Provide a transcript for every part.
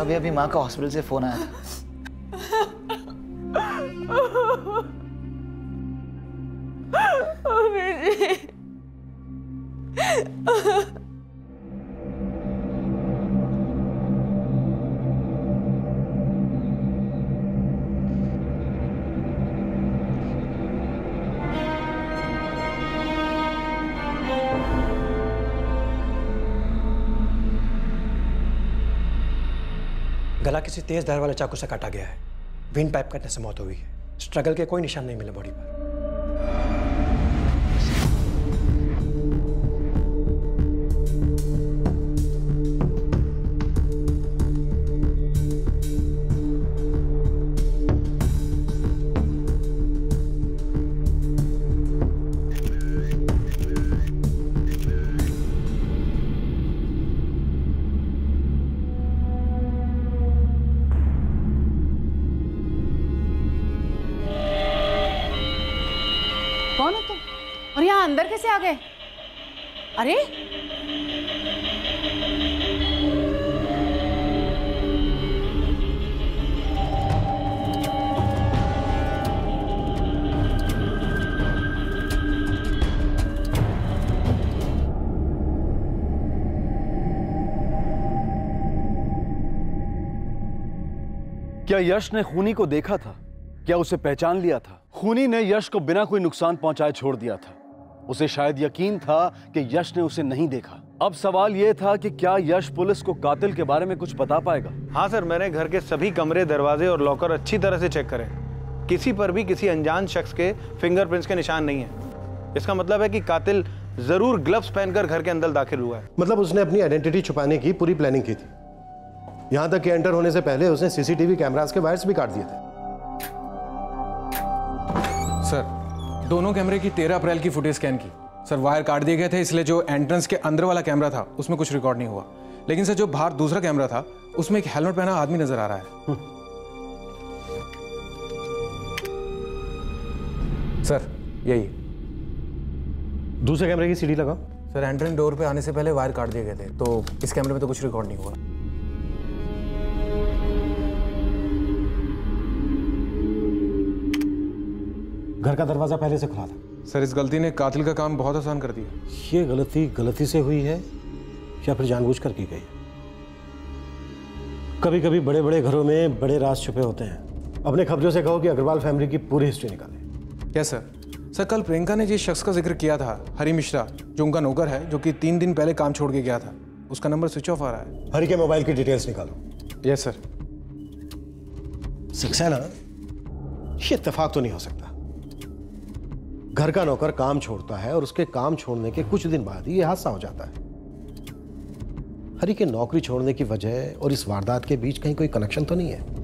अभी अभी माँ का हॉस्पिटल से फ़ोन आया था। किसी तेज धार वाले चाकू से काटा गया है। विंड पाइप कटने से मौत हुई है। स्ट्रगल के कोई निशान नहीं मिले बॉडी पर। क्या यश ने खूनी को देखा था? क्या उसे पहचान लिया था? खूनी ने यश को बिना कोई नुकसान पहुँचाए छोड़ दिया था। उसे शायद यकीन था कि यश ने उसे नहीं देखा। अब सवाल यह था कि क्या यश पुलिस को कातिल के बारे में कुछ बता पाएगा? हाँ सर मैंने घर के सभी कमरे दरवाजे और लॉकर अच्छी तरह से चेक करे। किसी पर भी किसी अनजान शख्स के फिंगरप्रिंट्स के निशान नहीं है। इसका मतलब है कि कातिल ज़रूर ग्लव्स पहनकर घर के अंदर दाखिल हुआ है। मतलब उसने अपनी आइडेंटिटी छुपाने की पूरी प्लानिंग की थी। यहाँ तक कि एंटर होने से पहले उसने सीसीटीवी कैमरास के वायर्स भी काट दिए थे। सर दोनों कैमरे की तेरह अप्रैल की फुटेज स्कैन की। सर वायर काट दिए गए थे इसलिए जो एंट्रेंस के अंदर वाला कैमरा था उसमें कुछ रिकॉर्ड नहीं हुआ। लेकिन सर जो बाहर दूसरा कैमरा था उसमें एक हेलमेट पहना आदमी नज़र आ रहा है। सर यही। दूसरे कैमरे की सीडी लगाओ। सर एंट्रेंस डोर पे आने से पहले वायर काट दिए गए थे तो इस कैमरे में तो कुछ रिकॉर्ड नहीं हुआ। घर का दरवाज़ा पहले से खुला था। सर इस गलती ने कातिल का काम बहुत आसान कर दिया। ये गलती गलती से हुई है या फिर जानबूझ कर की गई कभी कभी बड़े बड़े घरों में बड़े राज छुपे होते हैं। अपने खबरों से कहो कि अग्रवाल फैमिली की पूरी हिस्ट्री निकाले। क्या सर। सर कल प्रियंका ने जिस शख्स का ज़िक्र किया था हरी मिश्रा जो उनका नौकर है जो कि तीन दिन पहले काम छोड़ के गया था उसका नंबर स्विच ऑफ़ आ रहा है। हरी के मोबाइल की डिटेल्स निकालो। Yes sir. सक्सेना ये इत्तेफाक तो नहीं हो सकता। घर का नौकर काम छोड़ता है और उसके काम छोड़ने के कुछ दिन बाद ही यह हादसा हो जाता है। हरी के नौकरी छोड़ने की वजह और इस वारदात के बीच कहीं कोई कनेक्शन तो नहीं है?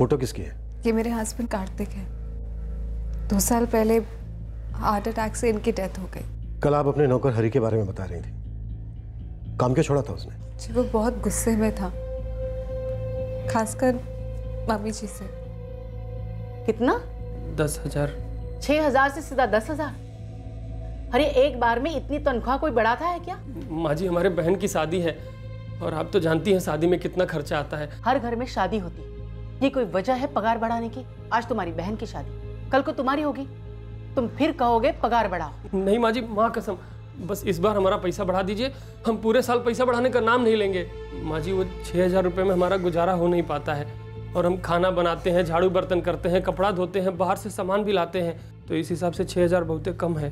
फ़ोटो किसकी है? ये मेरे हस्बैंड कार्तिक है। दो साल पहले हार्ट अटैक से इनकी डेथ हो गई। कल आप अपने नौकर हरी के बारे में बता रही थी। काम क्यों छोड़ा था उसने? जी वो बहुत गुस्से में था। खासकर मम्मी जी से। कितना? दस हज़ार। छह हज़ार से सीधा दस हज़ार? अरे एक बार में इतनी तनख्वाह कोई बढ़ाता है क्या? माँ जी हमारे बहन की शादी है। और आप तो जानती हैं शादी में कितना खर्चा आता है। हर घर में शादी होती है। ये कोई वजह है पगार बढ़ाने की? आज तुम्हारी बहन की शादी। कल को तुम्हारी होगी। तुम फिर कहोगे पगार बढ़ाओ। नहीं माँ जी माँ कसम बस इस बार हमारा पैसा बढ़ा दीजिए। हम पूरे साल पैसा बढ़ाने का नाम नहीं लेंगे। माँ जी वो छः हज़ार रुपये में हमारा गुजारा हो नहीं पाता है। और हम खाना बनाते हैं झाड़ू बर्तन करते हैं कपड़ा धोते हैं बाहर से सामान भी लाते हैं। तो इस हिसाब से छः हज़ार बहुत कम है।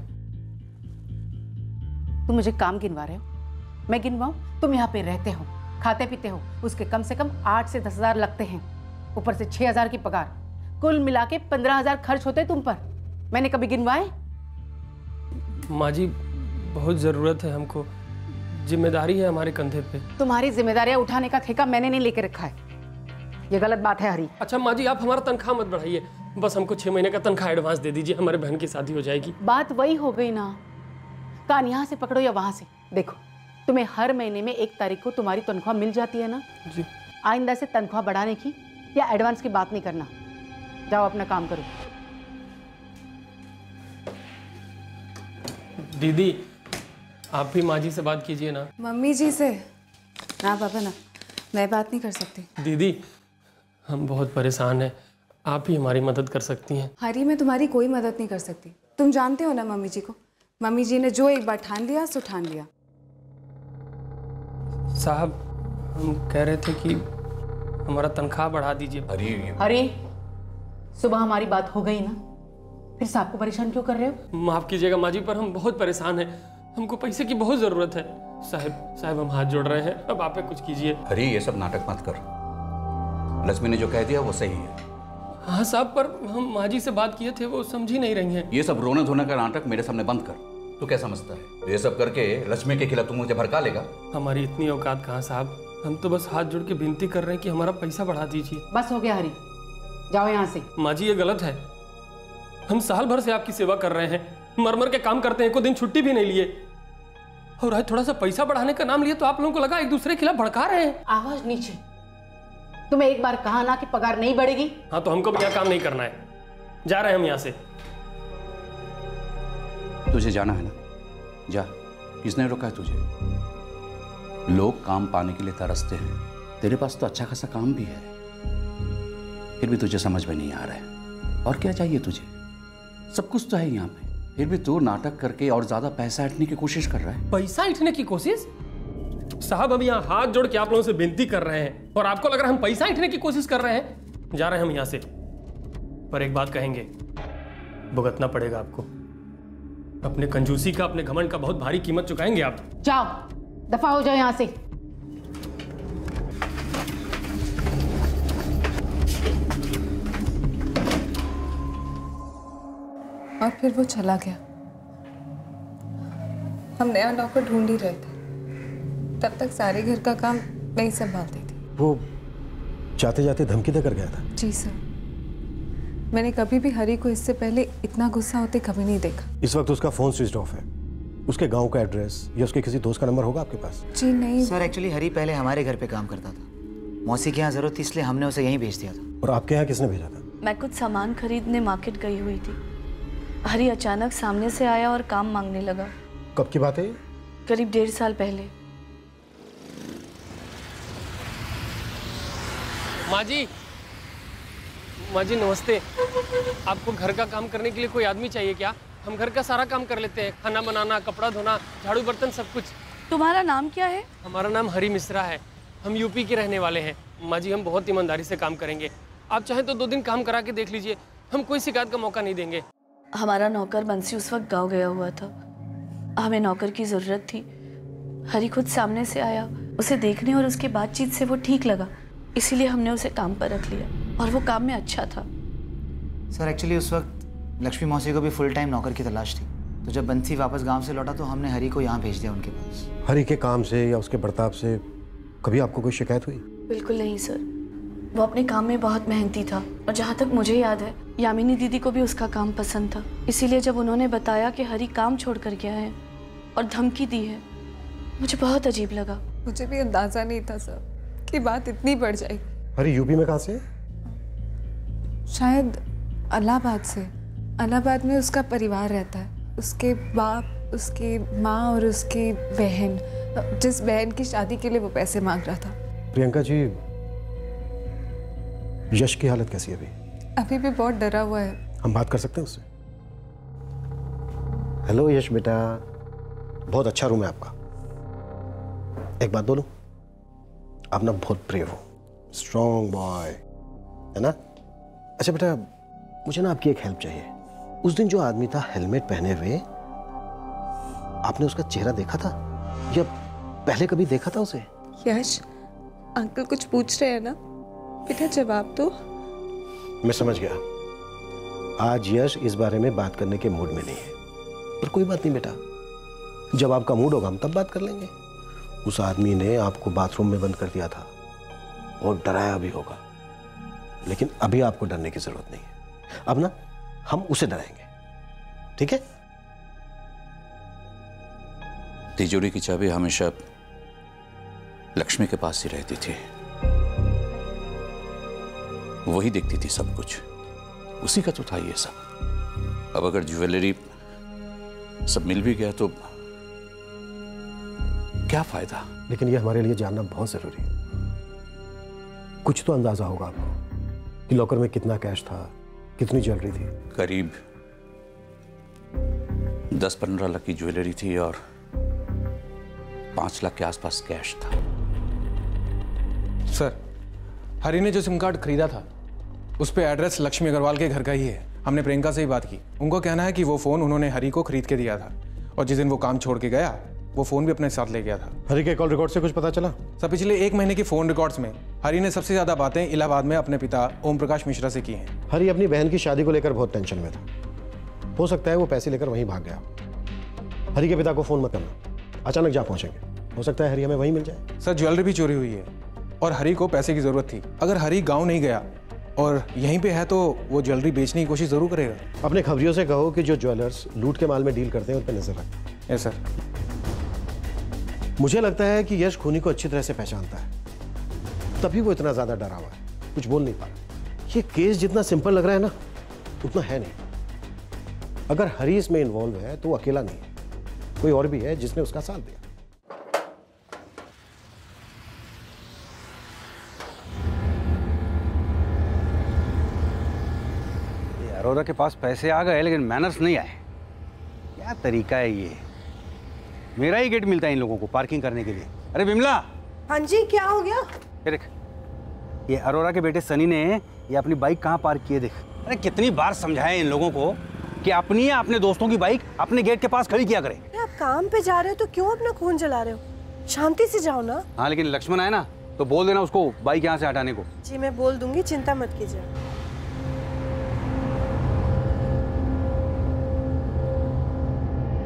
तुम मुझे काम गिनवा रहे हो? मैं गिनवाऊं? तुम यहाँ पे रहते हो खाते पीते हो। उसके कम से कम आठ से दस हज़ार लगते हैं। ऊपर से छह हज़ार की पगार। कुल मिला के पंद्रह हज़ार खर्च होते तुम पर। मैंने कभी गिनवाए? माँ जी बहुत ज़रूरत है हमको। ज़िम्मेदारी है हमारे कंधे पे। तुम्हारी जिम्मेदारियाँ उठाने का ठेका मैंने नहीं लेके रखा है। ये गलत बात है हरी। अच्छा माँ जी आप हमारा तनख्वाह मत बढ़ाइए। बस हमको छह महीने का तनख्वाह एडवांस दे दीजिए हमारे बहन की शादी हो जाएगी। बात वही हो गई ना। कान यहाँ से पकड़ो या वहाँ से। देखो तुम्हें हर महीने में एक तारीख को तुम्हारी तनख्वाह मिल जाती है ना? जी। आइंदा से तनख्वाह बढ़ाने की या एडवांस की बात नहीं करना। जाओ अपना काम करो। दीदी आप भी माँ जी से बात कीजिए ना। मम्मी जी से? ना पापा ना। मैं बात नहीं कर सकती। दीदी हम बहुत परेशान हैं। आप ही हमारी मदद कर सकती हैं। हरी मैं तुम्हारी कोई मदद नहीं कर सकती। तुम जानते हो ना मम्मी जी को? मम्मी जी ने जो एक बार ठान लिया सो ठान लिया। साहब हम कह रहे थे कि हमारा तनख्वाह बढ़ा दीजिए। अरे सुबह हमारी बात हो गई ना फिर साहब को परेशान क्यों कर रहे हो? माफ़ कीजिएगा माँ जी पर हम बहुत परेशान हैं। हमको पैसे की बहुत ज़रूरत है। साहब साहब हम हाथ जोड़ रहे हैं। अब आप कुछ कीजिए। अरे ये सब नाटक मत कर। लक्ष्मी ने जो कह दिया वो सही है। हाँ साहब पर हम माँ जी से बात किए थे वो समझ ही नहीं रही हैं। ये सब रोने धोने का नाटक मेरे सामने बंद कर। तू क्या समझता है? ये सब करके लक्ष्मी के खिलाफ तू मुझे भड़का लेगा? हमारी इतनी औकात कहाँ साहब? हम तो बस हाथ जोड़ के विनती कर रहे हैं कि हमारा पैसा बढ़ा दीजिए। बस हो गया हरी। जाओ यहाँ से। माँ जी ये गलत है। हम साल भर से आपकी सेवा कर रहे हैं। मर मर के काम करते हैं कोई दिन छुट्टी भी नहीं लिए। और आज थोड़ा सा पैसा बढ़ाने का नाम लिए तो आप लोगों को लगा एक दूसरे के खिलाफ भड़का रहे हैं। आवाज़ नीचे। तुम्हें एक बार कहा ना कि पगार नहीं बढ़ेगी। हाँ तो हमको भी यहाँ काम नहीं करना है। जा रहे हैं हम यहाँ से। तुझे जाना है ना? जा। किसने रोका है तुझे? लोग काम पाने के लिए तरसते हैं। तेरे पास तो अच्छा खासा काम भी है। फिर भी तुझे समझ में नहीं आ रहा है। और क्या चाहिए तुझे? सब कुछ तो है यहाँ पे। फिर भी तू नाटक करके और ज़्यादा पैसा हटने की कोशिश कर रहा है। पैसा इठने की कोशिश? साहब हम यहाँ हाथ जोड़ के आप लोगों से विनती कर रहे हैं। और आपको लग रहा है हम पैसा इठने की कोशिश कर रहे हैं? जा रहे हैं हम यहाँ से। पर एक बात कहेंगे भुगतना पड़ेगा आपको। अपने कंजूसी का अपने घमंड का बहुत भारी कीमत चुकाएँगे आप। जाओ। दफ़ा हो जाओ यहाँ से। और फिर वो चला गया। हम नया नौकर ढूंढ ही रहे थे। तब तक सारे घर का काम मैं ही संभालती थी। वो जाते जाते धमकी देकर गया था। जी सर। मैंने कभी भी हरी को इससे पहले इतना गुस्सा होते कभी नहीं देखा। इस वक्त उसका फ़ोन स्विच ऑफ़ है। उसके गाँव का एड्रेस या उसके किसी दोस्त का नंबर होगा आपके पास? जी नहीं। सर एक्चुअली हरी पहले हमारे घर पे काम करता था। मौसी के यहाँ ज़रूरत थी इसलिए हमने उसे यहीं भेज दिया था। और आपके यहाँ किसने भेजा था? मैं कुछ सामान खरीदने मार्केट गई हुई थी। हरी अचानक सामने से आया और काम मांगने लगा। कब की बात है करीब डेढ़ साल पहले। माँ जी माँ जी नमस्ते। आपको घर का काम करने के लिए कोई आदमी चाहिए क्या? हम घर का सारा काम कर लेते हैं खाना बनाना कपड़ा धोना झाड़ू बर्तन सब कुछ। तुम्हारा नाम क्या है? हमारा नाम हरी मिश्रा है। हम यूपी के रहने वाले हैं। माँ जी हम बहुत ईमानदारी से काम करेंगे। आप चाहें तो दो दिन काम करा के देख लीजिए। हम कोई शिकायत का मौका नहीं देंगे। हमारा नौकर बंसी उस वक्त गाँव गया हुआ था। हमें नौकर की ज़रूरत थी। हरी खुद सामने से आया। उसे देखने और उसके बातचीत से वो ठीक लगा। इसीलिए हमने उसे काम पर रख लिया। और वो काम में अच्छा था। सर एक्चुअली उस वक्त लक्ष्मी मौसी को भी फुल टाइम नौकर की तलाश थी। तो जब बंसी वापस गाँव से लौटा तो हमने हरी को यहाँ भेज दिया उनके पास। हरी के काम से या उसके बर्ताव से कभी आपको कोई शिकायत हुई? बिल्कुल नहीं सर। वो अपने काम में बहुत मेहनती था और जहाँ तक मुझे याद है यामिनी दीदी को भी उसका काम पसंद था। इसीलिए जब उन्होंने बताया कि हरी काम छोड़ कर गया है और धमकी दी है मुझे बहुत अजीब लगा। मुझे भी अंदाज़ा नहीं था सर कि बात इतनी बढ़ जाएगी। हरी यूपी में कहाँ से है? शायद अलाहाबाद से। इलाहाबाद में उसका परिवार रहता है। उसके बाप उसकी माँ और उसकी बहन जिस बहन की शादी के लिए वो पैसे मांग रहा था। प्रियंका जी यश की हालत कैसी है अभी? अभी भी बहुत डरा हुआ है। हम बात कर सकते हैं उससे? हेलो यश बेटा। बहुत अच्छा रूम है आपका। एक बात बोलूँ? आप ना बहुत ब्रेव हो। स्ट्रॉन्ग बॉय है ना? अच्छा बेटा मुझे ना आपकी एक हेल्प चाहिए। उस दिन जो आदमी था हेलमेट पहने हुए आपने उसका चेहरा देखा था? या पहले कभी देखा था उसे? यश अंकल कुछ पूछ रहे हैं ना? बेटा जवाब दो मैं समझ गया। आज यश इस बारे में बात करने के मूड में नहीं है। पर कोई बात नहीं बेटा। जब आपका मूड होगा हम तब बात कर लेंगे। उस आदमी ने आपको बाथरूम में बंद कर दिया था और डराया भी होगा। लेकिन अभी आपको डरने की ज़रूरत नहीं है। अब ना हम उसे डराएँगे। ठीक है? तिजोरी की चाबी हमेशा लक्ष्मी के पास ही रहती थी। वही देखती थी सब कुछ। उसी का तो था ये सब। अब अगर ज्वेलरी सब मिल भी गया तो क्या फ़ायदा? लेकिन ये हमारे लिए जानना बहुत ज़रूरी है। कुछ तो अंदाज़ा होगा आपको कि लॉकर में कितना कैश था कितनी ज्वेलरी थी? करीब दस पंद्रह लाख की ज्वेलरी थी और पाँच लाख के आसपास कैश था। सर हरी ने जो सिम कार्ड खरीदा था उस पे एड्रेस लक्ष्मी अग्रवाल के घर का ही है। हमने प्रियंका से ही बात की। उनको कहना है कि वो फ़ोन उन्होंने हरी को खरीद के दिया था और जिस दिन वो काम छोड़ के गया वो फ़ोन भी अपने साथ ले गया था। हरी के कॉल रिकॉर्ड से कुछ पता चला? सर पिछले एक महीने की फ़ोन रिकॉर्ड्स में हरी ने सबसे ज़्यादा बातें इलाहाबाद में अपने पिता ओम प्रकाश मिश्रा से की हैं। हरी अपनी बहन की शादी को लेकर बहुत टेंशन में था। हो सकता है वो पैसे लेकर वहीं भाग गया। हरी के पिता को फ़ोन मत करना। अचानक जा पहुँचेंगे। हो सकता है हरी हमें वहीं मिल जाए। सर ज्वेलरी भी चोरी हुई है और हरी को पैसे की ज़रूरत थी। अगर हरी गाँव नहीं गया और यहीं पे है तो वो ज्वेलरी बेचने की कोशिश ज़रूर करेगा। अपने खबरियों से कहो कि जो ज्वेलर्स लूट के माल में डील करते हैं उन पर नज़र रखें। Yes sir. मुझे लगता है कि यश खूनी को अच्छी तरह से पहचानता है। तभी वो इतना ज़्यादा डरा हुआ है। कुछ बोल नहीं पा रहा ये केस जितना सिंपल लग रहा है ना, उतना है नहीं। अगर हरी इसमें इन्वॉल्व है तो वो अकेला नहीं है। कोई और भी है जिसने उसका साथ दिया। अरोरा के पास पैसे आ गए, लेकिन मैनर्स नहीं आए। क्या तरीका है ये? मेरा ही गेट मिलता है इन लोगों को पार्किंग करने के लिए। अरे बिमला हाँ जी क्या हो गया? ये देख ये अरोरा के बेटे सनी ने ये अपनी बाइक कहाँ पार्क की है देख। अरे कितनी बार समझाया इन लोगों को कि अपनी या अपने दोस्तों की बाइक अपने गेट के पास खड़ी किया करे। आप काम पे जा रहे हो तो क्यों अपना खून जला रहे हो? शांति से जाओ ना। हाँ लेकिन लक्ष्मण आए ना तो बोल देना उसको बाइक यहाँ से हटाने को। जी मैं बोल दूँगी चिंता मत कीजिए।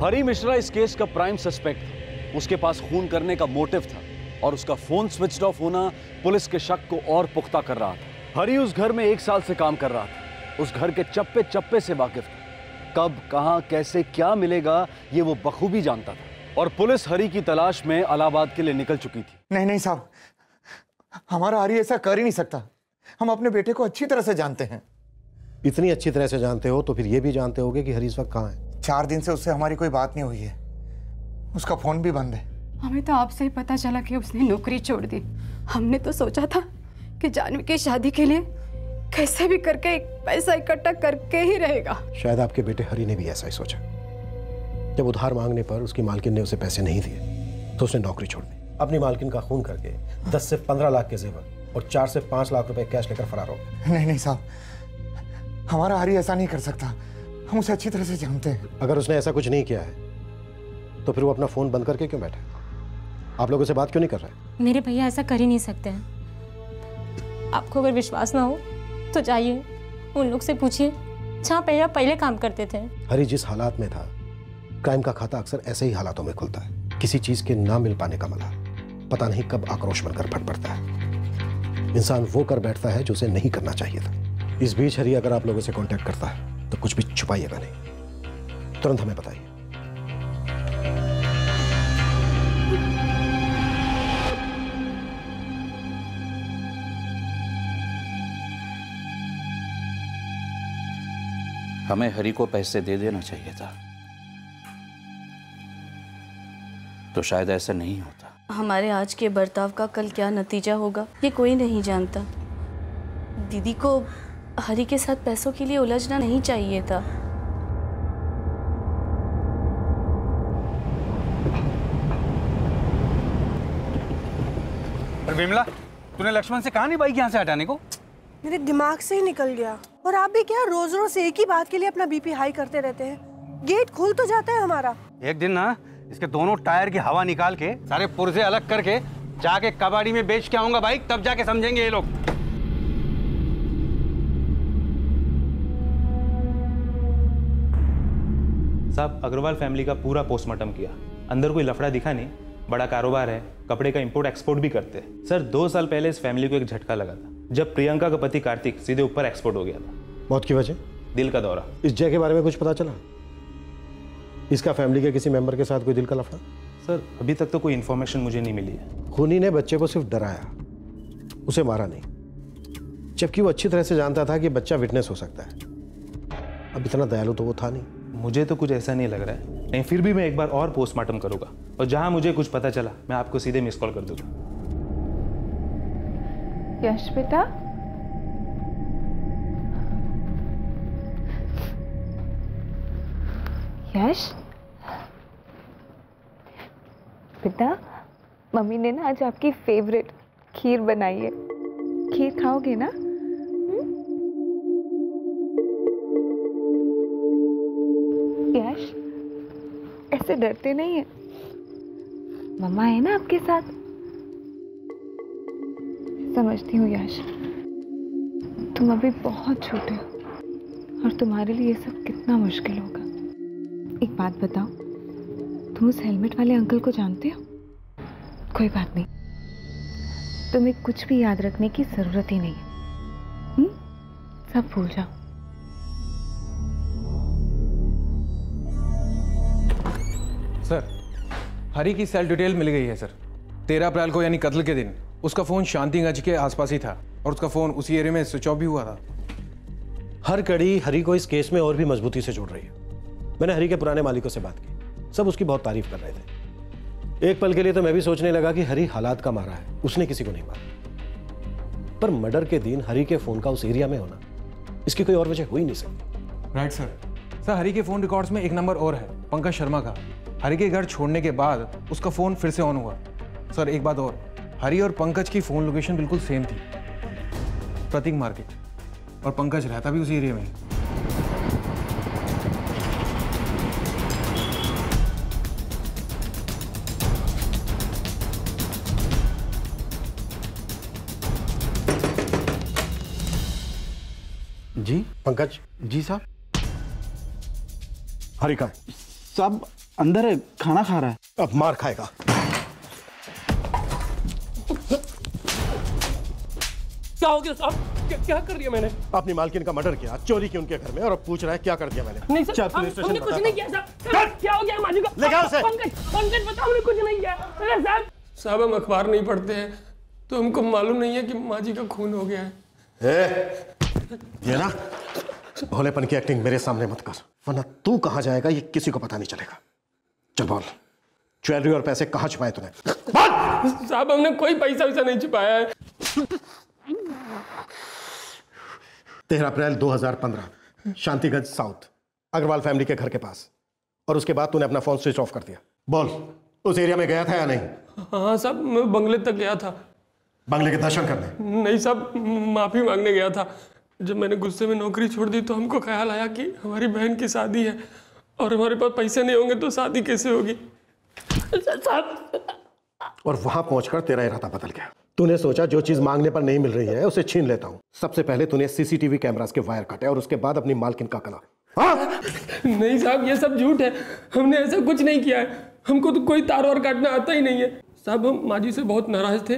हरी मिश्रा इस केस का प्राइम सस्पेक्ट था। उसके पास खून करने का मोटिव था और उसका फ़ोन स्विच ऑफ़ होना पुलिस के शक को और पुख्ता कर रहा था। हरी उस घर में एक साल से काम कर रहा था। उस घर के चप्पे चप्पे से वाकिफ था। कब कहाँ कैसे क्या मिलेगा ये वो बखूबी जानता था। और पुलिस हरी की तलाश में अलाहाबाद के लिए निकल चुकी थी। नहीं नहीं साहब। हमारा हरी ऐसा कर ही नहीं सकता। हम अपने बेटे को अच्छी तरह से जानते हैं। इतनी अच्छी तरह से जानते हो तो फिर ये भी जानते होगे कि हरी इस वक्त कहाँ है। चार दिन से उससे हमारी कोई बात नहीं हुई है। उसका फ़ोन भी बंद है। हमें तो आपसे ही पता चला कि उसने नौकरी छोड़ दी। हमने तो सोचा था कि जानवी की शादी के लिए कैसे भी करके एक पैसा इकट्ठा करके ही रहेगा। शायद आपके बेटे हरी ने भी ऐसा ही सोचा। जब उधार मांगने पर उसकी मालकिन ने उसे पैसे नहीं दिए तो उसने नौकरी छोड़ दी। अपनी मालकिन का खून करके 10 से 15 लाख के जेवर और चार से 5 लाख रुपए कैश लेकर फरार हो गया नहीं नहीं साहब हमारा हरी ऐसा नहीं कर सकता। हम उसे अच्छी तरह से जानते हैं। अगर उसने ऐसा कुछ नहीं किया है तो फिर वो अपना फ़ोन बंद करके क्यों बैठा है? आप लोगों से बात क्यों नहीं कर रहे? मेरे भैया ऐसा कर ही नहीं सकते हैं। आपको अगर विश्वास ना हो तो जाइए उन लोग से पूछिए जहाँ भैया पहले काम करते थे। हरी जिस हालात में था क्राइम का खाता अक्सर ऐसे ही हालातों में खुलता है। किसी चीज़ के ना मिल पाने का मला पता नहीं कब आक्रोश बनकर फट पड़ता है। इंसान वो कर बैठता है जो उसे नहीं करना चाहिए था। इस बीच हरी अगर आप लोगों से कांटेक्ट करता है तो कुछ भी छुपाइएगा नहीं। तुरंत हमें बताइए। हमें हरी को पैसे दे देना चाहिए था। तो शायद ऐसा नहीं होता। हमारे आज के बर्ताव का कल क्या नतीजा होगा ये कोई नहीं जानता। दीदी को हरी के साथ पैसों के लिए उलझना नहीं चाहिए था। और बिमला तूने लक्ष्मण से कहा नहीं बाइक यहाँ से हटाने को? मेरे दिमाग से ही निकल गया। और आप भी क्या रोज रोज एक ही बात के लिए अपना बीपी हाई करते रहते हैं? गेट खुल तो जाता है हमारा। एक दिन ना इसके दोनों टायर की हवा निकाल के सारे पुर्जे अलग करके जाके कबाड़ी में बेच के आऊँगा बाइक तब जाके समझेंगे ये लोग। साहब अग्रवाल फैमिली का पूरा पोस्टमार्टम किया। अंदर कोई लफड़ा दिखा नहीं बड़ा कारोबार है कपड़े का इंपोर्ट एक्सपोर्ट भी करते हैं। सर दो साल पहले इस फैमिली को एक झटका लगा था जब प्रियंका का पति कार्तिक सीधे ऊपर एक्सपोर्ट हो गया था। मौत की वजह? दिल का दौरा। इस जय के बारे में कुछ पता चला? इसका फैमिली के किसी मेंबर के साथ कोई दिल का लफड़ा? सर अभी तक तो कोई इन्फॉर्मेशन मुझे नहीं मिली है। खूनी ने बच्चे को सिर्फ़ डराया उसे मारा नहीं। जबकि वो अच्छी तरह से जानता था कि बच्चा विटनेस हो सकता है। अब इतना दयालु तो वो था नहीं। मुझे तो कुछ ऐसा नहीं लग रहा है। नहीं, फिर भी मैं एक बार और पोस्टमार्टम करूँगा। और जहाँ मुझे कुछ पता चला, मैं आपको सीधे मिस कॉल कर दूँगा। यश बेटा? यश? बेटा, मम्मी ने ना आज आपकी फेवरेट खीर बनाई है। खीर खाओगे ना? यश ऐसे डरते नहीं है। मम्मा है ना आपके साथ? समझती हूँ यश। तुम अभी बहुत छोटे हो, और तुम्हारे लिए ये सब कितना मुश्किल होगा। एक बात बताओ, तुम उस हेलमेट वाले अंकल को जानते हो? कोई बात नहीं। तुम्हें कुछ भी याद रखने की ज़रूरत ही नहीं है। हुँ? सब भूल जाओ। सर हरी की सेल डिटेल मिल गई है सर। तेरह अप्रैल को यानी कत्ल के दिन उसका फ़ोन शांतिगंज के आसपास ही था और उसका फ़ोन उसी एरिया में स्विच ऑफ़ भी हुआ था। हर कड़ी हरी को इस केस में और भी मजबूती से जोड़ रही है। मैंने हरी के पुराने मालिकों से बात की। सब उसकी बहुत तारीफ़ कर रहे थे। एक पल के लिए तो मैं भी सोचने लगा कि हरी हालात का मारा है। उसने किसी को नहीं मारा। पर मर्डर के दिन हरी के फ़ोन का उस एरिया में होना इसकी कोई और वजह हो ही नहीं सकती। राइट सर सर हरी के फ़ोन रिकॉर्ड्स में एक नंबर और है पंकज शर्मा का। हरी के घर छोड़ने के बाद उसका फ़ोन फिर से ऑन हुआ। सर एक बात और। हरी और पंकज की फ़ोन लोकेशन बिल्कुल सेम थी। प्रतीक मार्केट। और पंकज रहता भी उसी एरिया में। जी? पंकज? जी साहब? हरी का साहब अंदर है खाना खा रहा है। अब मार खाएगा। क्या हो गया साहब? क्या, क्या कर दिया मैंने? अपनी मालकिन का मर्डर किया चोरी की उनके घर में और अब पूछ रहा है क्या कर दिया मैंने। नहीं सर हम- पुलिस स्टेशन हमने कुछ नहीं किया साहब। क्या हो गया माजी को ले जाओ उसे। पंकज पंकज बताओ हमने कुछ नहीं किया। अरे साहब। साहब हम अखबार नहीं पढ़ते हैं तो हमको मालूम नहीं है कि माजी का खून हो गया है। ये ना भोलेपन की एक्टिंग मेरे सामने मत कर। वरना तू कहाँ जाएगा? ये किसी को पता नहीं चलेगा। चल बोल। ज्वेलरी और पैसे कहाँ छुपाए तूने? साहब हमने कोई पैसा वैसा नहीं छुपाया है। तेरह अप्रैल 2015 शांतिगंज साउथ अग्रवाल फैमिली के घर के पास। और उसके बाद तूने अपना फ़ोन स्विच ऑफ़ कर दिया। बोल उस एरिया में गया था या नहीं? हाँ साहब मैं बंगले तक गया था। बंगले के दर्शन करने? नहीं साहब माफ़ी मांगने गया था। जब मैंने गुस्से में नौकरी छोड़ दी तो हमको ख्याल आया कि हमारी बहन की शादी है और हमारे पास पैसे नहीं होंगे तो शादी कैसे होगी? और वहाँ पहुंचकर तेरा इरादा बदल गया। तूने सोचा जो चीज़ मांगने पर नहीं मिल रही है उसे छीन लेता हूँ। सबसे पहले तूने सीसीटीवी कैमरास के वायर काटे और उसके बाद अपनी मालकिन का कला। नहीं साहब ये सब झूठ है। हमने ऐसा कुछ नहीं किया है। हमको तो कोई तार वार काटना आता ही नहीं है। साहब हम माजी से बहुत नाराज़ थे।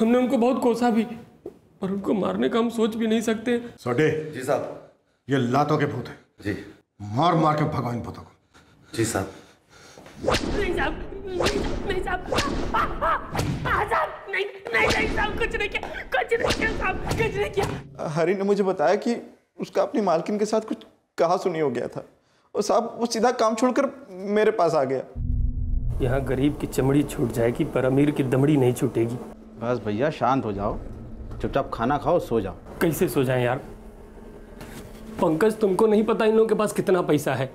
हमने उनको बहुत कोसा भी। पर उनको मारने का हम सोच भी नहीं सकते। सोडे। जी साहब। ये लातों के भूत है। जी। मार मार के भगवान भूतों को। जी साहब। नहीं साहब नहीं साहब। साहब नहीं नहीं नहीं साहब कुछ नहीं किया कुछ नहीं किया साहब कुछ नहीं किया। हरी ने मुझे बताया कि उसका अपनी मालकिन के साथ कुछ कहा सुनी हो गया था। और साहब वो सीधा काम छोड़कर मेरे पास आ गया। यहाँ गरीब की चमड़ी छूट जाएगी पर अमीर की दमड़ी नहीं छूटेगी। बस भैया शांत हो जाओ। चुपचाप खाना खाओ सो जाओ। कैसे सो जाए यार? पंकज तुमको नहीं पता इन लोगों के पास कितना पैसा है।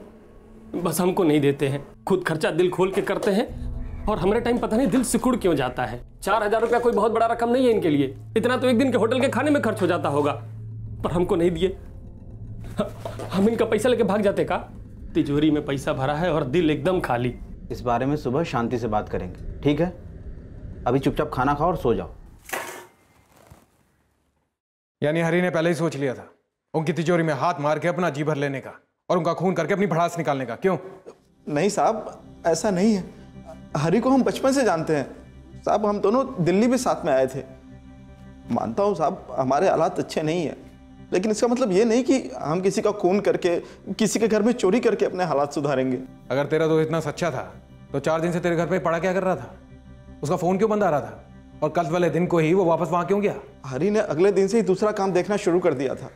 बस हमको नहीं देते हैं। खुद खर्चा दिल खोल के करते हैं और हमारे टाइम पता नहीं दिल सिकुड़ क्यों जाता है। चार हज़ार रुपया कोई बहुत बड़ा रकम नहीं है इनके लिए। इतना तो एक दिन के होटल के खाने में खर्च हो जाता होगा पर हमको नहीं दिए। हम इनका पैसा लेके भाग जाते का? तिजोरी में पैसा भरा है और दिल एकदम खाली। इस बारे में सुबह शांति से बात करेंगे ठीक है? अभी चुपचाप खाना खाओ और सो जाओ। यानी हरी ने पहले ही सोच लिया था। उनकी तिजोरी में हाथ मार के अपना जी भर लेने का और उनका खून करके अपनी भड़ास निकालने का। क्यों? नहीं साहब ऐसा नहीं है। हरी को हम बचपन से जानते हैं। साहब हम दोनों दिल्ली भी साथ में आए थे। मानता हूँ साहब हमारे हालात अच्छे नहीं है। लेकिन इसका मतलब ये नहीं कि हम किसी का खून करके किसी के घर में चोरी करके अपने हालात सुधारेंगे। अगर तेरा दोस्त इतना सच्चा था तो चार दिन से तेरे घर पे पड़ा क्या कर रहा था? उसका फ़ोन क्यों बंद आ रहा था? और कल वाले दिन को ही वो वापस वहाँ क्यों गया? हरी ने अगले दिन से ही दूसरा काम देखना शुरू कर दिया था।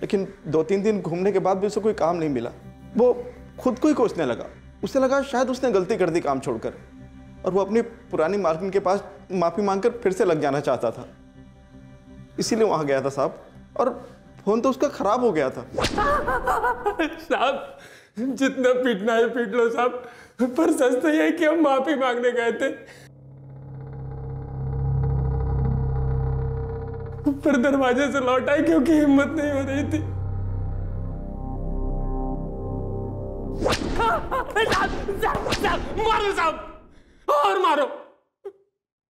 लेकिन दो तीन दिन घूमने के बाद भी उसे कोई काम नहीं मिला। वो खुद को ही कोसने लगा। उसे लगा शायद उसने गलती कर दी काम छोड़कर। और वो अपनी पुरानी मार्किन के पास माफ़ी मांगकर फिर से लग जाना चाहता था। इसीलिए वहाँ गया था साहब। और फ़ोन तो उसका खराब हो गया था। साहब जितना पीटना है पीट लो साहब। पर सच तो यह है कि हम माफ़ी मांगने गए थे। पर दरवाजे से लौट आए क्योंकि हिम्मत नहीं हो रही थी। मारो साहब और मारो।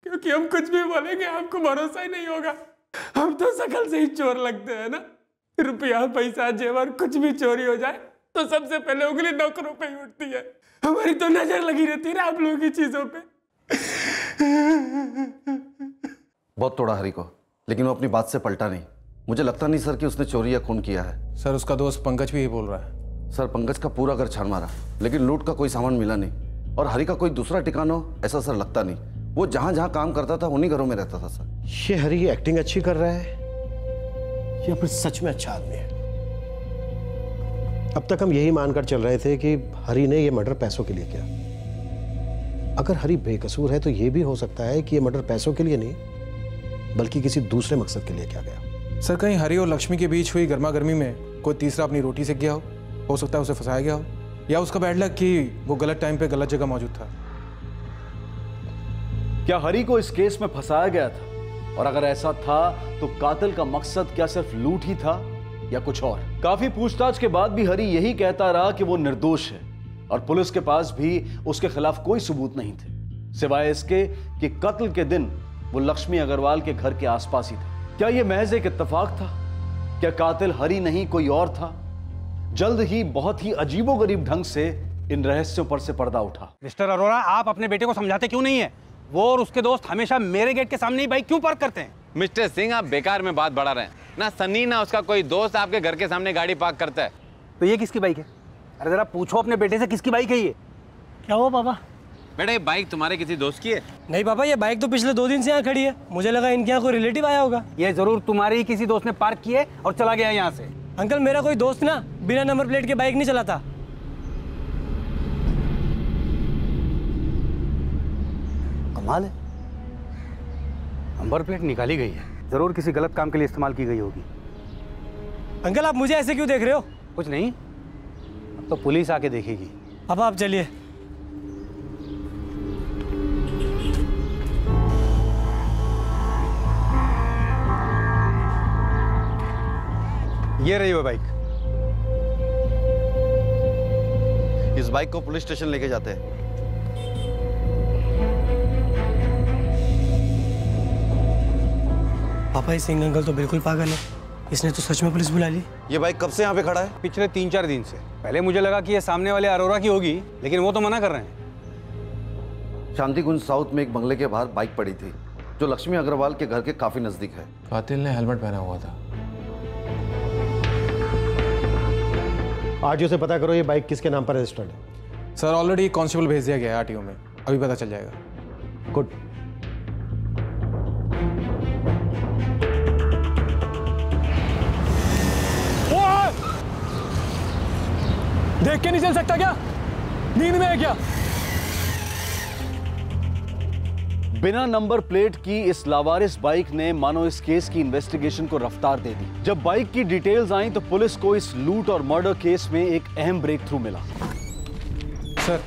क्योंकि हम कुछ भी बोलेंगे आपको भरोसा ही नहीं होगा। हम तो सकल से ही चोर लगते हैं ना। रुपया पैसा जेवर कुछ भी चोरी हो जाए तो सबसे पहले उंगली नौकरों पे ही उठती है। हमारी तो नज़र लगी रहती है ना आप लोगों की चीज़ों पे। बहुत तोड़ा हरी को। लेकिन वो अपनी बात से पलटा नहीं। मुझे लगता नहीं सर कि उसने चोरी या खून किया है। सर उसका दोस्त पंकज भी ये बोल रहा है। सर पंकज का पूरा घर छान मारा लेकिन लूट का कोई सामान मिला नहीं। और हरी का कोई दूसरा ठिकाना हो ऐसा सर लगता नहीं। वो जहाँ जहाँ काम करता था उन्हीं घरों में रहता था सर। ये हरी एक्टिंग अच्छी कर रहा है? ये अपने सच में अच्छा आदमी है। अब तक हम यही मानकर चल रहे थे कि हरी ने यह मर्डर पैसों के लिए किया। अगर हरी बेकसूर है तो यह भी हो सकता है कि यह मर्डर पैसों के लिए नहीं बल्कि किसी दूसरे मकसद के लिए किया गया। सर कहीं हरी और लक्ष्मी के बीच हुई गर्मा गर्मी में कोई तीसरा अपनी रोटी से गया हो? हो सकता है उसे फंसाया गया हो? या उसका बैड लक कि वो गलत टाइम पे गलत जगह मौजूद था? क्या हरी को इस केस में फंसाया गया था? और अगर ऐसा था तो कातिल का मकसद क्या सिर्फ़ लूट ही था या कुछ और? काफ़ी पूछताछ के बाद भी हरी यही कहता रहा कि वो निर्दोष है और पुलिस के पास भी उसके खिलाफ कोई सबूत नहीं थे। सिवाय इसके कि कत्ल के दिन वो लक्ष्मी अग्रवाल के घर के आसपास ही था। क्या यह महज एक इत्तेफाक था? क्या कातिल हरी नहीं कोई और था? जल्द ही बहुत ही अजीबोगरीब ढंग से इन रहस्यों पर से पर्दा उठा। मिस्टर अरोड़ा आप अपने बेटे को समझाते क्यों नहीं है? वो और उसके दोस्त हमेशा मेरे गेट के सामने ही बाइक क्यों पार्क करते हैं? मिस्टर सिंह आप बेकार में बात बढ़ा रहे हैं। ना सन्नी ना उसका कोई दोस्त आपके घर के सामने गाड़ी पार्क करता है। तो ये किसकी बाइक है? अरे जरा पूछो अपने बेटे से किसकी बाइक है ये? क्या हो पापा बेटा ये बाइक तुम्हारे किसी दोस्त की है? नहीं पापा ये बाइक तो पिछले दो दिन से यहाँ खड़ी है। मुझे लगा इनके यहाँ कोई रिलेटिव आया होगा। ये ज़रूर तुम्हारे ही किसी दोस्त ने पार्क की है और चला गया यहाँ से। अंकल मेरा कोई दोस्त ना बिना नंबर प्लेट के बाइक नहीं चलाता। कमाल है। नंबर प्लेट निकाली गई है। ज़रूर किसी गलत काम के लिए इस्तेमाल की गई होगी। अंकल आप मुझे ऐसे क्यों देख रहे हो? कुछ नहीं। अब तो पुलिस आके देखेगी। अब आप चलिए। ये रही वो बाइक इस बाइक को पुलिस स्टेशन लेके जाते हैं। पापा ये सिंह अंकल तो बिल्कुल पागल है। इसने तो सच में पुलिस बुला ली। ये बाइक कब से यहाँ पे खड़ा है? पिछले तीन चार दिन से। पहले मुझे लगा कि ये सामने वाले अरोरा की होगी लेकिन वो तो मना कर रहे हैं। शांति कुंज साउथ में एक बंगले के बाहर बाइक पड़ी थी जो लक्ष्मी अग्रवाल के घर के काफ़ी नज़दीक है। कातिल ने हेलमेट पहना हुआ था। आरटीओ से पता करो ये बाइक किसके नाम पर रजिस्टर्ड है। सर ऑलरेडी कांस्टेबल भेज दिया गया है आरटीओ में। अभी पता चल जाएगा। गुड देख के नहीं चल सकता क्या? नींद में है क्या? बिना नंबर प्लेट की इस लावारिस बाइक ने, मानो इस केस की इन्वेस्टिगेशन को रफ्तार दे दी। जब बाइक की डिटेल्स आई तो पुलिस को इस लूट और मर्डर केस में एक अहम ब्रेक थ्रू मिला। सर,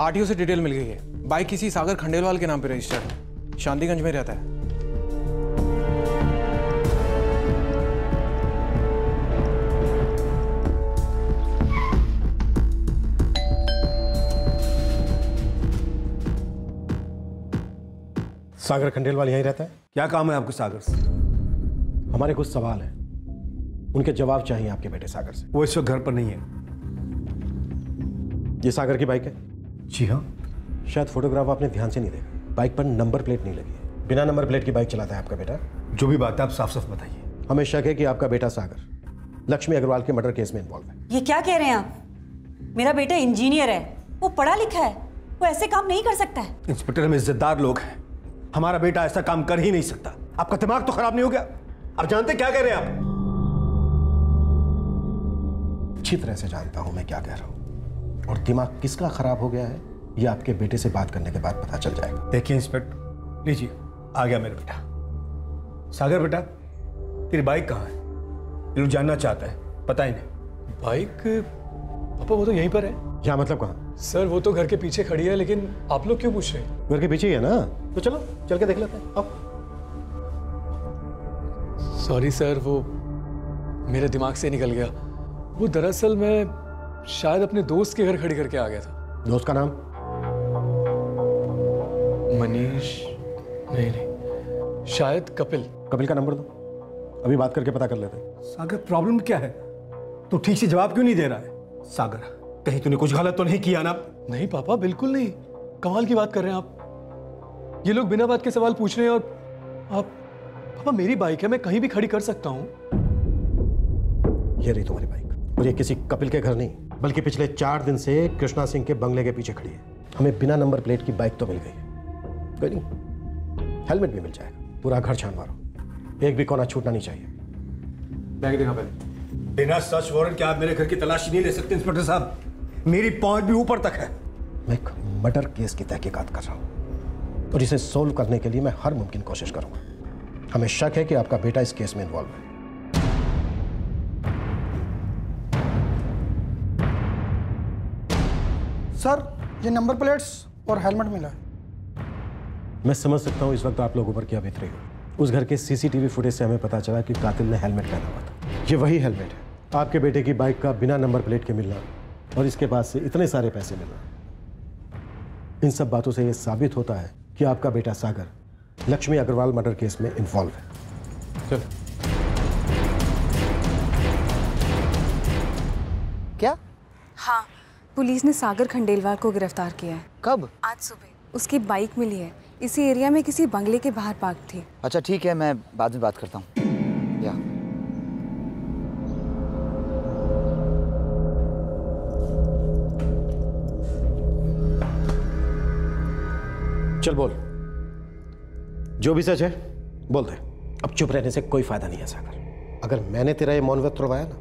आरटीओ से डिटेल मिल गई है। बाइक किसी सागर खंडेलवाल के नाम पे रजिस्टर्ड है। शांतिगंज में रहता है। सागर खंडेलवाल यहीं रहता है। क्या काम है आपको सागर से? हमारे कुछ सवाल हैं। उनके जवाब चाहिए आपके बेटे सागर से। वो इस वक्त घर पर नहीं है। ये सागर की बाइक है? जी हाँ। शायद फोटोग्राफ आपने ध्यान से नहीं देखा। बाइक पर नंबर प्लेट नहीं लगी है। बिना नंबर प्लेट की बाइक चलाता है आपका बेटा? जो भी बात है आप साफ़ साफ़ बताइए। हमें शक है कि आपका बेटा सागर लक्ष्मी अग्रवाल के मर्डर केस में इन्वॉल्व है। ये क्या कह रहे हैं आप? मेरा बेटा इंजीनियर है। वो पढ़ा लिखा है। वो ऐसे काम नहीं कर सकता है। इंस्पेक्टर हम इज्जतदार लोग हैं। हमारा बेटा ऐसा काम कर ही नहीं सकता। आपका दिमाग तो खराब नहीं हो गया? आप जानते क्या कह रहे हैं आप? अच्छी तरह से जानता हूँ मैं क्या कह रहा हूँ। और दिमाग किसका खराब हो गया है ये आपके बेटे से बात करने के बाद पता चल जाएगा। देखिए इंस्पेक्टर लीजिए आ गया मेरा बेटा। सागर बेटा तेरी बाइक कहाँ है? ये लोग जानना चाहता है पता ही नहीं। बाइक? पापा वो तो यहीं पर है। यहाँ मतलब कहाँ? सर वो तो घर के पीछे खड़ी है लेकिन आप लोग क्यों पूछ रहे हैं? घर के पीछे ही है ना? तो चलो चल के देख लेते हैं। आओ। सॉरी सर वो मेरे दिमाग से निकल गया। वो दरअसल मैं शायद अपने दोस्त के घर खड़ी करके आ गया था। दोस्त का नाम? मनीष? नहीं नहीं। शायद कपिल। कपिल का नंबर दो। अभी बात करके पता कर लेते हैं। सागर प्रॉब्लम क्या है? तू ठीक से जवाब क्यों नहीं दे रहा है? सागर कहीं तूने कुछ गलत तो नहीं किया ना? नहीं पापा बिल्कुल नहीं। कमाल की बात कर रहे हैं आप। ये लोग बिना बात के सवाल पूछ रहे हैं और आप पापा मेरी बाइक है मैं कहीं भी खड़ी कर सकता हूँ। ये रही तुम्हारी बाइक। और ये किसी कपिल के घर नहीं बल्कि पिछले चार दिन से कृष्णा सिंह के बंगले के पीछे खड़ी है। हमें बिना नंबर प्लेट की बाइक तो मिल गई है। कोई नहीं हेलमेट भी मिल जाएगा। पूरा घर छान मारो। एक भी कोना छूटना नहीं चाहिए। बैग देखा पहले। बिना सर्च वारंट के आप मेरे घर की तलाशी नहीं ले सकते इंस्पेक्टर साहब। मेरी पहुँच भी ऊपर तक है। मैं एक मर्डर केस की तहकीकात कर रहा हूँ। और इसे सोल्व करने के लिए मैं हर मुमकिन कोशिश करूँगा। हमें शक है कि आपका बेटा इस केस में इन्वॉल्व है। सर ये नंबर प्लेट्स और हेलमेट मिला है। मैं समझ सकता हूँ इस वक्त आप लोगों पर क्या बीत रही हो। उस घर के सीसीटीवी फुटेज से हमें पता चला कि कातिल ने हेलमेट पहना हुआ था। ये वही हेलमेट है। आपके बेटे की बाइक का बिना नंबर प्लेट के मिलना और इसके बाद से इतने सारे पैसे मिलना। इन सब बातों से यह साबित होता है कि आपका बेटा सागर लक्ष्मी अग्रवाल मर्डर केस में इन्वॉल्व है। चल। क्या? हाँ पुलिस ने सागर खंडेलवाल को गिरफ़्तार किया है। कब? आज सुबह। उसकी बाइक मिली है। इसी एरिया में किसी बंगले के बाहर पार्क थी। अच्छा ठीक है मैं बाद में बात करता हूँ। चल बोल। जो भी सच है बोल दे। अब चुप रहने से कोई फ़ायदा नहीं है सागर। अगर मैंने तेरा ये मौन व्रत तोड़वाया ना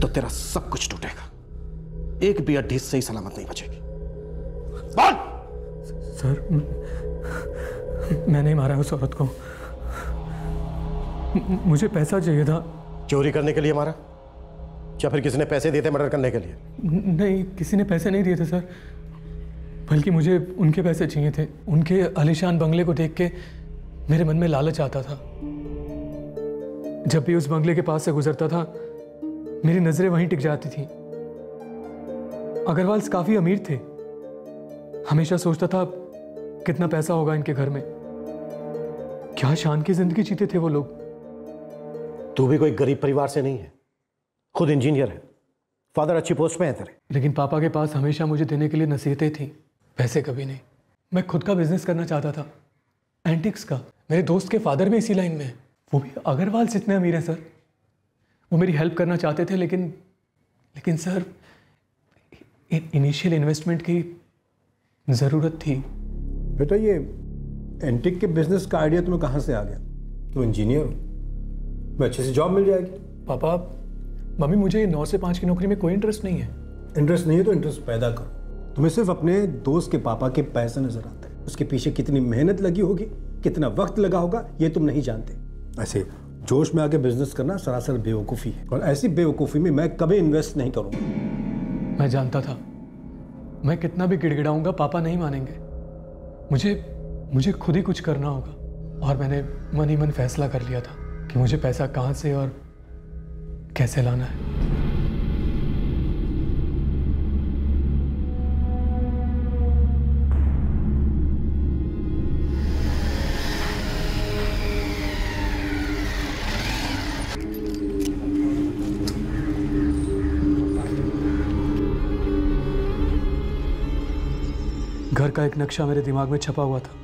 तो तेरा सब कुछ टूटेगा। एक भी अड्डी सही सलामत नहीं बचेगी। बोल। सर मैं नहीं मारा उस औरत को। मुझे पैसा चाहिए था। चोरी करने के लिए मारा? या फिर किसी ने पैसे दिए थे मर्डर करने के लिए? नहीं किसी ने पैसे नहीं दिए थे सर। बल्कि मुझे उनके पैसे चाहिए थे। उनके आलिशान बंगले को देख के मेरे मन में लालच आता था। जब भी उस बंगले के पास से गुजरता था मेरी नज़रें वहीं टिक जाती थी। अग्रवाल काफ़ी अमीर थे। हमेशा सोचता था कितना पैसा होगा इनके घर में। क्या शान की ज़िंदगी जीते थे वो लोग। तू भी कोई गरीब परिवार से नहीं है। खुद इंजीनियर है। फादर अच्छी पोस्ट में है तेरे। लेकिन पापा के पास हमेशा मुझे देने के लिए नसीहतें थी। पैसे कभी नहीं। मैं खुद का बिज़नेस करना चाहता था एंटिक्स का। मेरे दोस्त के फादर भी इसी लाइन में है। वो भी अग्रवाल से इतने अमीर हैं सर वो मेरी हेल्प करना चाहते थे लेकिन लेकिन सर इनिशियल इन्वेस्टमेंट की ज़रूरत थी। बेटा ये एंटिक के बिज़नेस का आइडिया तुम्हें कहाँ से आ गया? तुम इंजीनियर हो। मैं अच्छे से जॉब मिल जाएगी। पापा मम्मी मुझे ये नौ से पाँच की नौकरी में कोई इंटरेस्ट नहीं है। इंटरेस्ट नहीं है तो इंटरेस्ट पैदा करो। तुम्हें सिर्फ़ अपने दोस्त के पापा के पैसे नज़र आते हैं। उसके पीछे कितनी मेहनत लगी होगी, कितना वक्त लगा होगा, ये तुम नहीं जानते। ऐसे जोश में आके बिज़नेस करना सरासर बेवकूफ़ी है। और ऐसी बेवकूफ़ी में मैं कभी इन्वेस्ट नहीं करूँगा। मैं जानता था। मैं कितना भी गिड़गिड़ाऊँगा, पापा नहीं मानेंगे। मुझे मुझे खुद ही कुछ करना होगा। और मैंने मन ही मन फैसला कर लिया था कि मुझे पैसा कहाँ से और कैसे लाना है। एक नक्शा मेरे दिमाग में छपा हुआ था।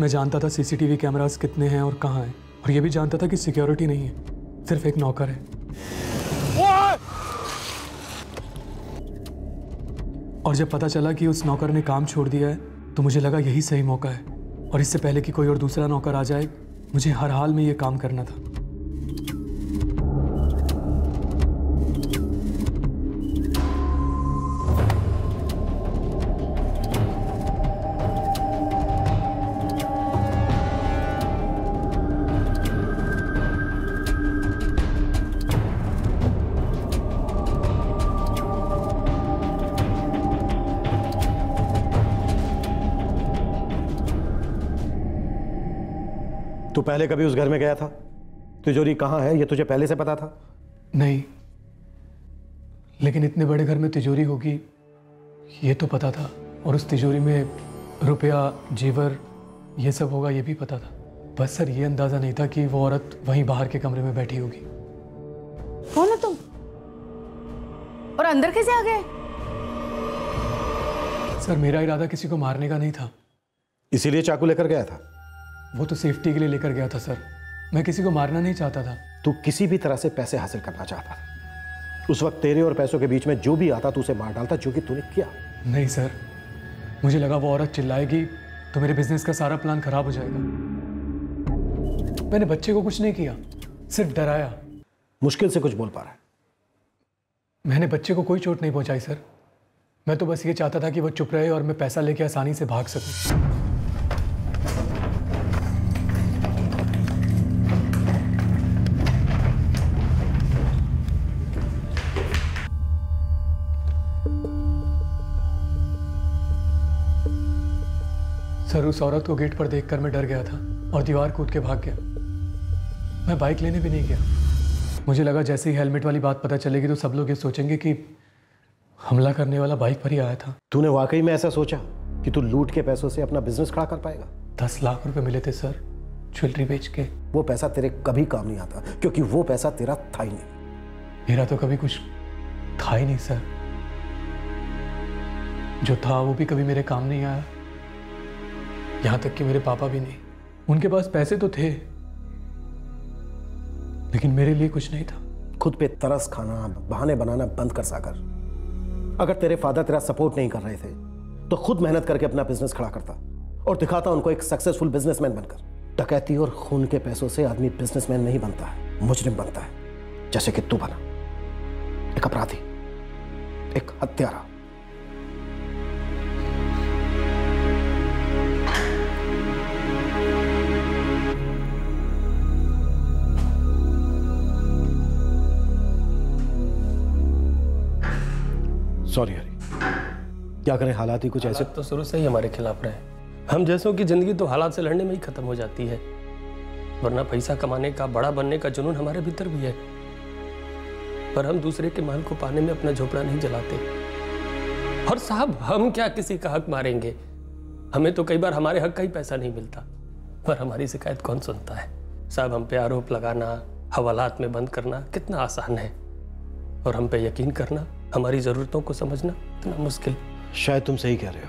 मैं जानता था सीसीटीवी कैमरास कितने हैं और कहाँ हैं, और ये भी जानता था कि सिक्योरिटी नहीं है, सिर्फ़ एक नौकर है। और जब पता चला कि उस नौकर ने काम छोड़ दिया है तो मुझे लगा यही सही मौका है, और इससे पहले कि कोई और दूसरा नौकर आ जाए, मुझे हर हाल में ये काम करना था। पहले कभी उस घर में गया था? तिजोरी कहाँ है? ये तुझे पहले से पता था? नहीं। लेकिन इतने बड़े घर में तिजोरी होगी ये तो पता था। और उस तिजोरी में रुपया जेवर ये सब होगा ये भी पता था। बस सर ये अंदाज़ा नहीं था कि वो औरत वहीं बाहर के कमरे में बैठी होगी। कौन हो तुम? और अंदर कैसे आ गए? सर मेरा इरादा किसी को मारने का नहीं था। इसीलिए चाकू लेकर गया था? वो तो सेफ्टी के लिए लेकर गया था सर मैं किसी को मारना नहीं चाहता था। तू किसी भी तरह से पैसे हासिल करना चाहता था। उस वक्त तेरे और पैसों के बीच में जो भी आता तू उसे मार डालता जो कि तूने किया। नहीं सर मुझे लगा वो औरत चिल्लाएगी तो मेरे बिज़नेस का सारा प्लान खराब हो जाएगा। मैंने बच्चे को कुछ नहीं किया सिर्फ़ डराया। मुश्किल से कुछ बोल पा रहा है। मैंने बच्चे को कोई चोट नहीं पहुंचाई सर मैं तो बस ये चाहता था कि वो चुप रहे और मैं पैसा लेके आसानी से भाग सकूँ। उस औरत को गेट पर देखकर मैं डर गया था और दीवार कूद के भाग गया। मैं बाइक लेने भी नहीं गया। मुझे लगा जैसे ही हेलमेट वाली बात पता चलेगी तो सब लोग ये सोचेंगे कि हमला करने वाला बाइक पर ही आया था। तूने वाकई में ऐसा सोचा कि तू लूट के पैसों से अपना बिज़नेस खड़ा कर पाएगा? दस लाख रुपए मिले थे सर ज्वेलरी बेच के। वो पैसा तेरे कभी काम नहीं आता क्योंकि वो पैसा तेरा था ही नहीं। मेरा तो कभी कुछ था ही नहीं सर। जो था वो भी कभी मेरे काम नहीं आया। यहाँ तक कि मेरे पापा भी नहीं। उनके पास पैसे तो थे, लेकिन मेरे लिए कुछ नहीं था। खुद पे तरस खाना, बहाने बनाना बंद कर सागर। अगर तेरे फादर तेरा सपोर्ट नहीं कर रहे थे तो खुद मेहनत करके अपना बिज़नेस खड़ा करता और दिखाता उनको एक सक्सेसफुल बिजनेसमैन बनकर। डकैती और खून के पैसों से आदमी बिजनेसमैन नहीं बनता है, मुजरिम बनता है, जैसे कि तू बना। एक अपराधी, एक हत्यारा। सॉरी हरी क्या करें? हालात ही कुछ ऐसे तो शुरू से ही हमारे खिलाफ रहे हम जैसों की ज़िंदगी तो हालात से लड़ने में ही खत्म हो जाती है। वरना पैसा कमाने का, बड़ा बनने का जुनून हमारे भीतर भी है। पर हम दूसरे के माल को पाने में अपना झोपड़ा नहीं जलाते। और साहब, हम क्या किसी का हक मारेंगे? हमें तो कई बार हमारे हक का ही पैसा नहीं मिलता। पर हमारी शिकायत कौन सुनता है? साहब, हम पे आरोप लगाना, हवालात में बंद करना कितना आसान है। और हम पे यकीन करना हमारी ज़रूरतों को समझना इतना मुश्किल। शायद तुम सही कह रहे हो।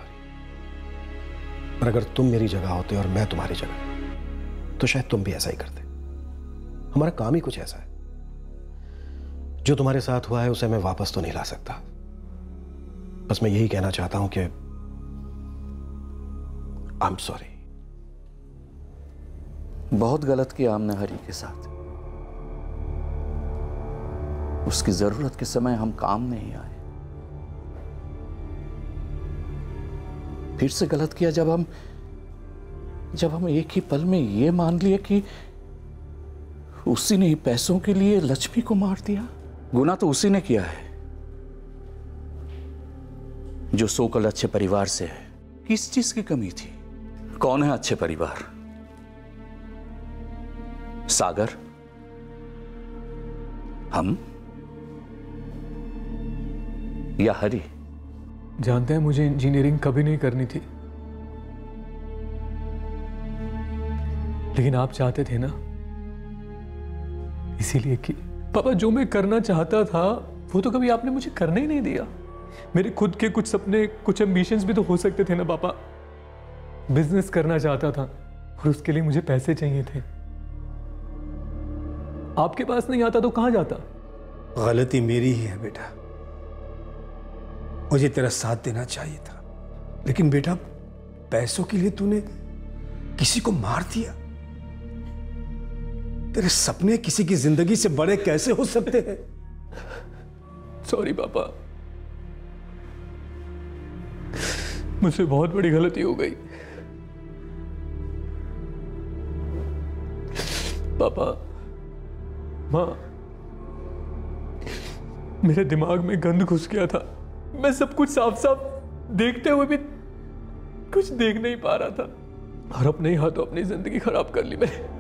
पर अगर तुम मेरी जगह होते और मैं तुम्हारी जगह तो शायद तुम भी ऐसा ही करते। हमारा काम ही कुछ ऐसा है। जो तुम्हारे साथ हुआ है उसे मैं वापस तो नहीं ला सकता। बस मैं यही कहना चाहता हूँ कि आई एम सॉरी बहुत गलत किया हमने हरी के साथ। उसकी ज़रूरत के समय हम काम नहीं आए। फिर से गलत किया जब हम जब हम एक ही पल में ये मान लिए कि उसी ने पैसों के लिए लक्ष्मी को मार दिया। गुना तो उसी ने किया है, जो सोकल अच्छे परिवार से है। किस चीज़ की कमी थी? कौन है अच्छे परिवार? सागर? हम? या हरी। जानते हैं मुझे इंजीनियरिंग कभी नहीं करनी थी। लेकिन आप चाहते थे ना? इसीलिए कि पापा जो मैं करना चाहता था वो तो कभी आपने मुझे करने ही नहीं दिया। मेरे खुद के कुछ सपने कुछ एम्बिशंस भी तो हो सकते थे ना पापा। बिज़नेस करना चाहता था और उसके लिए मुझे पैसे चाहिए थे। आपके पास नहीं आता तो कहाँ जाता? गलती मेरी ही है बेटा। मुझे तेरा साथ देना चाहिए था। लेकिन बेटा, पैसों के लिए तूने किसी को मार दिया। तेरे सपने किसी की ज़िंदगी से बड़े कैसे हो सकते हैं? सॉरी पापा। मुझसे बहुत बड़ी गलती हो गई। पापा, माँ, मेरे दिमाग में गंद घुस गया था। मैं सब कुछ साफ़ साफ़ देखते हुए भी कुछ देख नहीं पा रहा था और अपने ही हाथों अपनी ज़िंदगी खराब कर ली मैंने।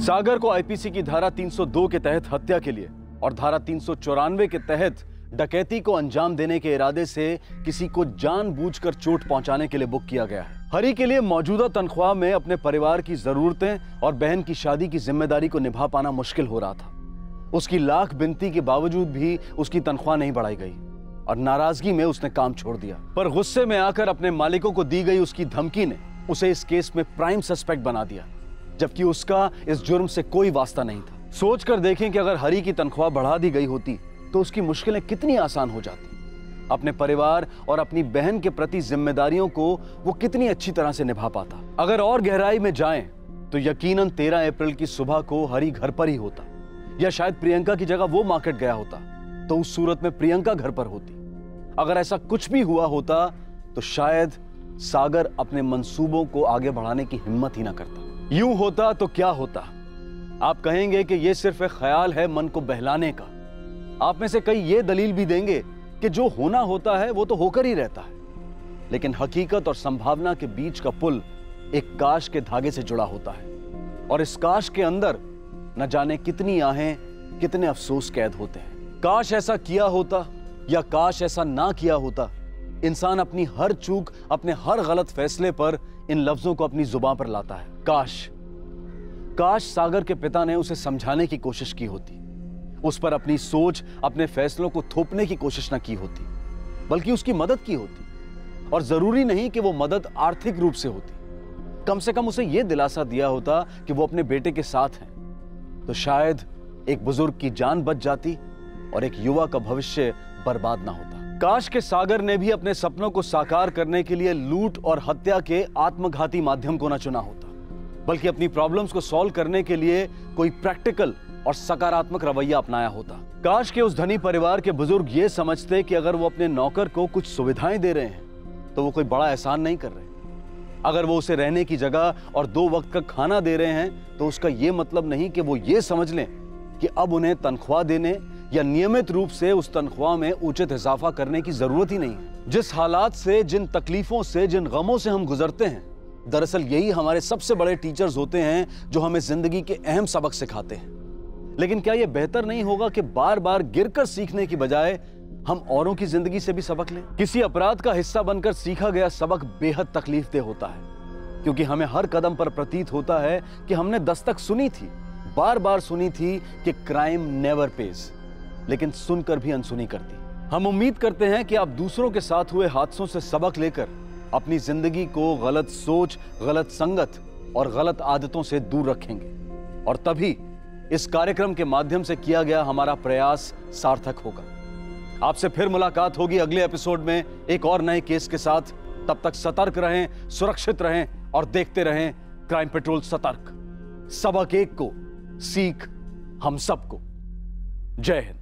सागर को आईपीसी की धारा 302 के तहत हत्या के लिए और धारा तीन सौ चौरानवे के तहत डकैती को अंजाम देने के इरादे से किसी को जानबूझकर चोट पहुँचाने के लिए बुक किया गया है। हरी के लिए मौजूदा तनख्वाह में अपने परिवार की जरूरतें और बहन की शादी की ज़िम्मेदारी को निभा पाना मुश्किल हो रहा था। उसकी लाख बिनती के बावजूद भी उसकी तनख्वाह नहीं बढ़ाई गई और नाराज़गी में उसने काम छोड़ दिया। पर गुस्से में आकर अपने मालिकों को दी गई उसकी धमकी ने उसे इस केस में प्राइम सस्पेक्ट बना दिया, जबकि उसका इस जुर्म से कोई वास्ता नहीं था। सोच कर देखें कि अगर हरी की तनख्वाह बढ़ा दी गई होती तो उसकी मुश्किलें कितनी आसान हो जाती। अपने परिवार और अपनी बहन के प्रति जिम्मेदारियों को वो कितनी अच्छी तरह से निभा पाता। अगर और गहराई में जाएँ तो यकीनन 13 अप्रैल की सुबह को हरी घर पर ही होता। या शायद प्रियंका की जगह वो मार्केट गया होता तो उस सूरत में प्रियंका घर पर होती। अगर ऐसा कुछ भी हुआ होता तो शायद सागर अपने मंसूबों को आगे बढ़ाने की हिम्मत ही ना करता। यूँ होता तो क्या होता? आप कहेंगे कि यह सिर्फ़ एक ख्याल है मन को बहलाने का। आप में से कई ये दलील भी देंगे कि जो होना होता है, वो तो होकर ही रहता है। लेकिन हकीकत और संभावना के बीच का पुल एक काश के धागे से जुड़ा होता है। और इस काश के अंदर न जाने कितनी आहें, कितने अफसोस कैद होते हैं। काश ऐसा किया होता या काश ऐसा ना किया होता, इंसान अपनी हर चूक, अपने हर गलत फैसले पर इन लफ्जों को अपनी ज़ुबान पर लाता है। काश। काश सागर के पिता ने उसे समझाने की कोशिश की होती। उस पर अपनी सोच, अपने फैसलों को थोपने की कोशिश न की होती, बल्कि उसकी मदद की होती। और ज़रूरी नहीं कि वो मदद आर्थिक रूप से होती। कम से कम उसे यह दिलासा दिया होता कि वो अपने बेटे के साथ हैं। तो शायद एक बुज़ुर्ग की जान बच जाती और एक युवा का भविष्य बर्बाद ना होता। काश के सागर ने भी अपने सपनों को साकार करने के लिए लूट और हत्या के आत्मघाती माध्यम को ना चुना होता, बल्कि अपनी प्रॉब्लम्स को सॉल्व करने के लिए कोई प्रैक्टिकल और सकारात्मक रवैया अपनाया होता। काश के उस धनी परिवार के बुज़ुर्ग ये समझते कि अगर वो अपने नौकर को कुछ सुविधाएँ दे रहे हैं तो वो कोई बड़ा एहसान नहीं कर रहे। अगर वो उसे रहने की जगह और दो वक्त का खाना दे रहे हैं तो उसका ये मतलब नहीं कि वो ये समझ लें कि अब उन्हें तनख्वाह देने या नियमित रूप से उस तनख्वाह में उचित इजाफा करने की ज़रूरत ही नहीं है। जिस हालात से, जिन तकलीफों से, जिन गमों से हम गुजरते हैं, दरअसल यही हमारे सबसे बड़े टीचर्स होते हैं जो हमें ज़िंदगी के अहम सबक सिखाते हैं। लेकिन क्या यह बेहतर नहीं होगा कि बार बार गिरकर सीखने की बजाय हम औरों की ज़िंदगी से भी सबक लें? किसी अपराध का हिस्सा बनकर सीखा गया सबक बेहद तकलीफ़ दे होता है, क्योंकि हमें हर कदम पर प्रतीत होता है कि हमने दस्तक सुनी थी बार बार सुनी थी कि क्राइम नेवर पेज, लेकिन सुनकर भी अनसुनी करती। हम उम्मीद करते हैं कि आप दूसरों के साथ हुए हादसों से सबक लेकर अपनी ज़िंदगी को गलत सोच, गलत संगत और गलत आदतों से दूर रखेंगे, और तभी इस कार्यक्रम के माध्यम से किया गया हमारा प्रयास सार्थक होगा। आपसे फिर मुलाकात होगी अगले एपिसोड में एक और नए केस के साथ। तब तक सतर्क रहें, सुरक्षित रहें और देखते रहें क्राइम पेट्रोल सतर्क। सबक एक को, सीख हम सबको जय हिंद।